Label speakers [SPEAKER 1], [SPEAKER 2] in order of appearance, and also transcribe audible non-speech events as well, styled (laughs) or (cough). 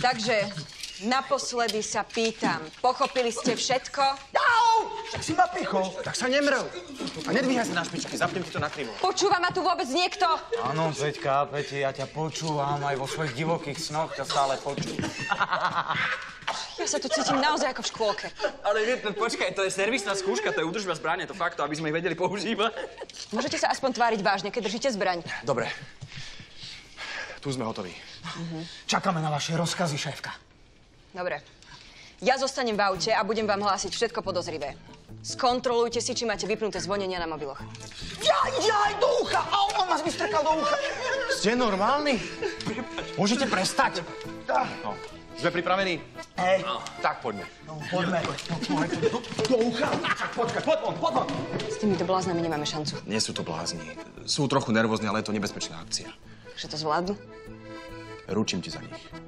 [SPEAKER 1] Takže naposledy sa pýtam, pochopili ste všetko?
[SPEAKER 2] Au! Tak si ma pichol.
[SPEAKER 3] Tak sa nemrel. A nedvíhaj sa na špičky, zapnem ti to na krivo.
[SPEAKER 1] Počúva ma tu vôbec niekto?
[SPEAKER 2] Áno, Peťka, Peti, ja ťa počúvam, aj vo svojich divokých snoch ťa stále počúvam. (laughs)
[SPEAKER 1] Ja sa tu cítim naozaj ako v škôlke.
[SPEAKER 3] Ale nie, no, počkaj, to je servisná skúška, to je údržba zbrane, to fakt, aby sme ich vedeli používať.
[SPEAKER 1] Môžete sa aspoň tváriť vážne, keď držíte zbraň.
[SPEAKER 3] Dobre. Tu sme hotoví.
[SPEAKER 2] Čakáme na vaše rozkazy, šéfka.
[SPEAKER 1] Dobre. Ja zostanem v aute a budem vám hlásiť všetko podozrivé. Skontrolujte si, či máte vypnuté zvonenia na mobiloch.
[SPEAKER 2] Jaj, jaj, do ucha! Au, on vás vystrkal do ucha.
[SPEAKER 3] Ste normálni? Môžete prestať? No. Sme pripravení?
[SPEAKER 2] Hej,
[SPEAKER 3] Tak poďme.
[SPEAKER 2] no, poďme. Poďme do, do ucha. Čak, počkaj, poď von, poď von.
[SPEAKER 1] S týmito bláznami nemáme šancu.
[SPEAKER 3] Nie sú to blázni. Sú trochu nervózni, ale je to nebezpečná akcia.
[SPEAKER 1] Že to zvládnu?
[SPEAKER 3] Ručím ti za nich.